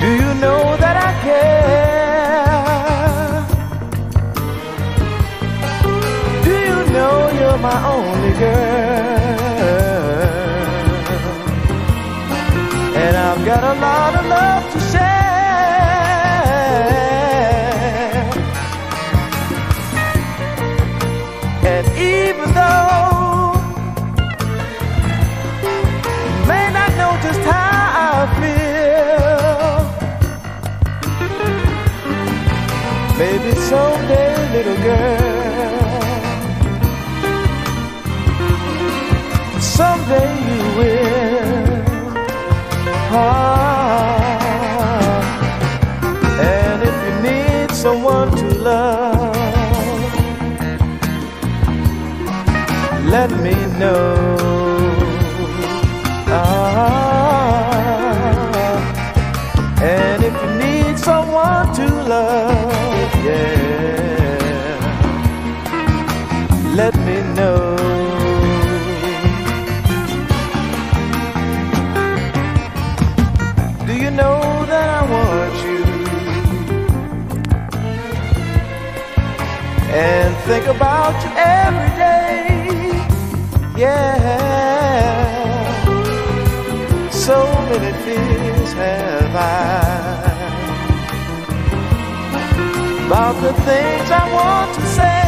Do you know that I care? Do you know you're my only girl? And I've got a lot of love to share. Little girl, someday you will. Ah, and if you need someone to love, let me know. Let me know. Do you know that I want you? And think about you every day. Yeah. So many fears have I about the things I want to say.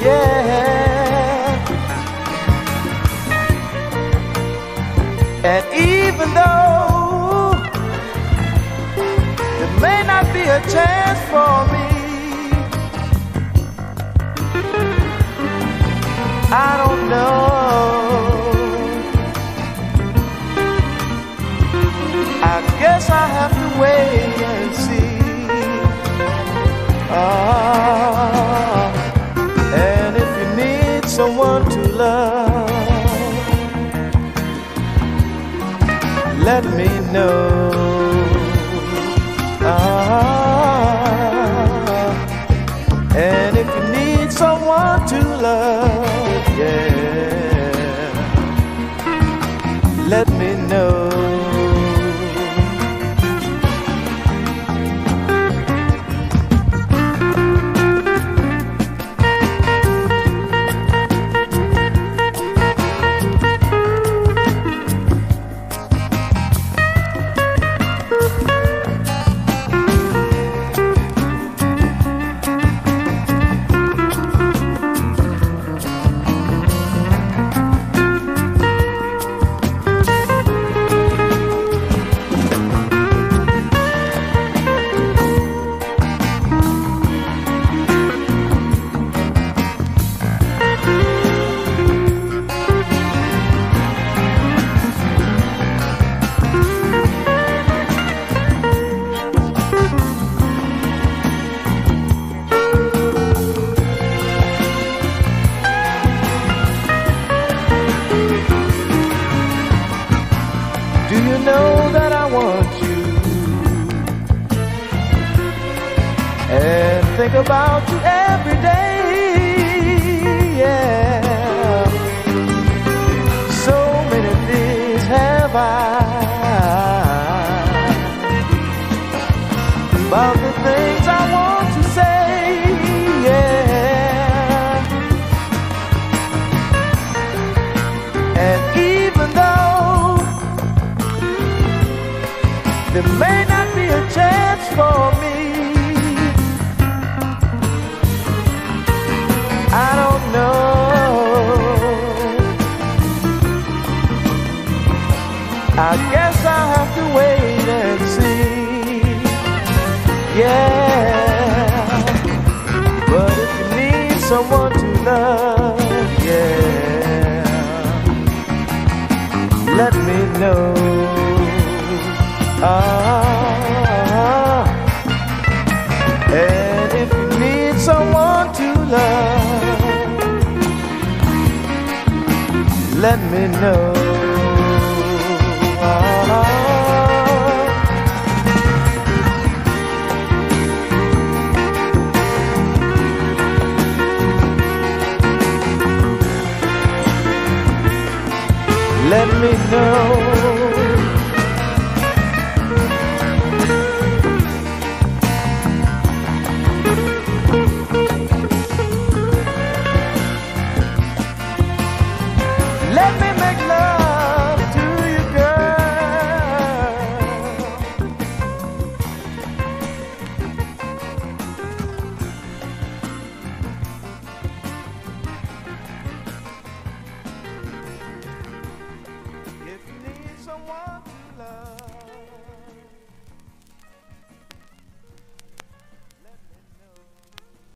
Yeah. And even though there may not be a chance for me, I don't know. I guess I have to wait someone to love, let me know. Ah, and if you need someone to love, you know that I want you? And think about you every day. Someone to love, yeah, let me know. Ah, and if you need someone to love, let me know.